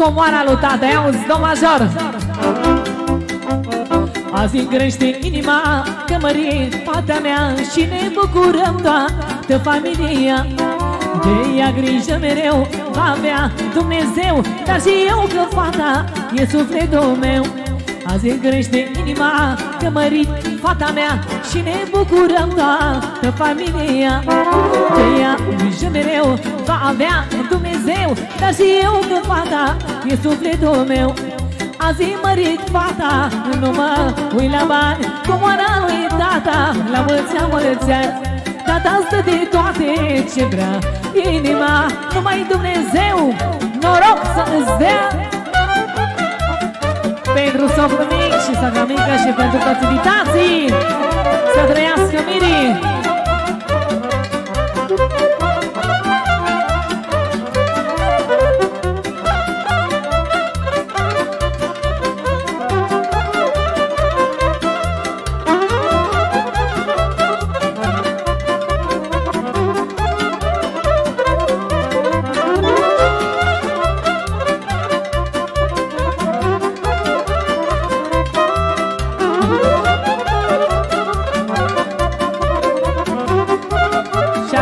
comoara lui tata, auzi, domn major. Azi îmi crește inima că mărie fata mea Și ne bucurăm toată familia. De ea grijă mereu va avea Dumnezeu Dar și eu că fata e sufletul meu Azi îmi crește inima că mărit fata mea Și ne bucurăm toată familia De ea grijă mereu va avea Dumnezeu. Dar și eu că fata e sufletul meu. Azi mărit fata, nu mă ui la bani Cum era lui tata, la mulți ani, mulți ani. Tata stă de toate ce vrea inima Numai Dumnezeu, noroc să îți dea Pentru sofrul mic și soacra mică și pentru toți invitații Să trăiască mirii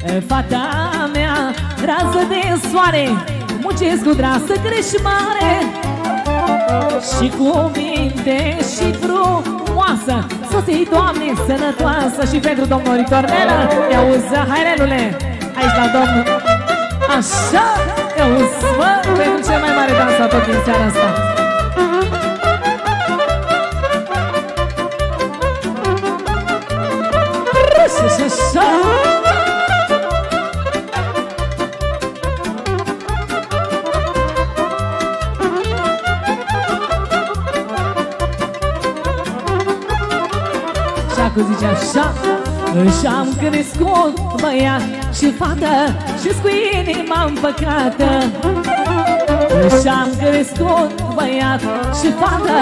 Fata mea, rază de soare Muncesc cu drag să crești mare Și cu minte și frumoasă Să fii, Doamne, sănătoasă Și pentru domnul Ritornelă Ia uză, hai, relule Aici la domnul. Așa, ia uză, mă Pentru cel mai mare dansator din seara asta. Așa Și zice așa Și-am crescut băiat și fată Și-s cu inima împăcată. Și-am crescut băiat și fată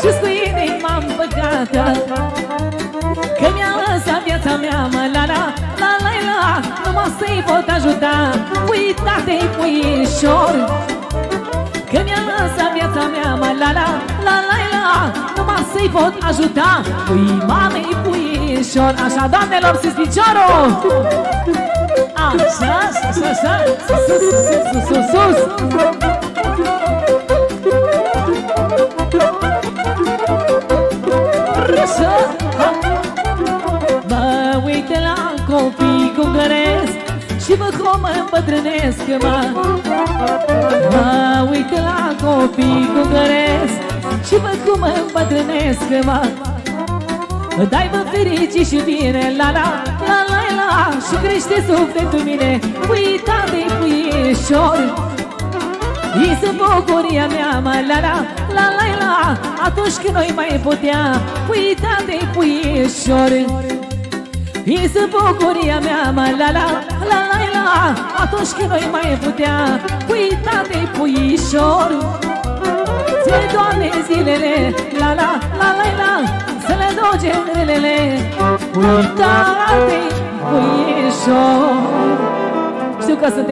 Și-s cu inima împăcată. Că mi-a lăsat viața mea, mă, la la, la la la Numai să-i pot ajuta, uitate-i puișor Că mi-a lăsat viața mea, mă, la la, la la la Numai să-i pot ajuta, pui mamei puișor Așa, doamnelor, sus piciorul. Așa, așa, așa, sus, sus, sus, sus, sus, sus. Și văd cum mă îmbătrânesc, mă. Mă uit la copii cum găresc Și văd cum mă îmbătrânesc, mă. Dai mă fericit și bine, la la, la la la. Și crește sufletul mine, uita-te puișor. Isă bucuria mea, mă, la la, la la la. Atunci când noi mai putea, uita-te puișor. Isă bucuria mea, mă, la la, la la la. Atunci când noi mai putea Uita de puișor. Ție, Doamne, zilele La la, la la la Să le doge relele. Uita de puișor Știu că sunteți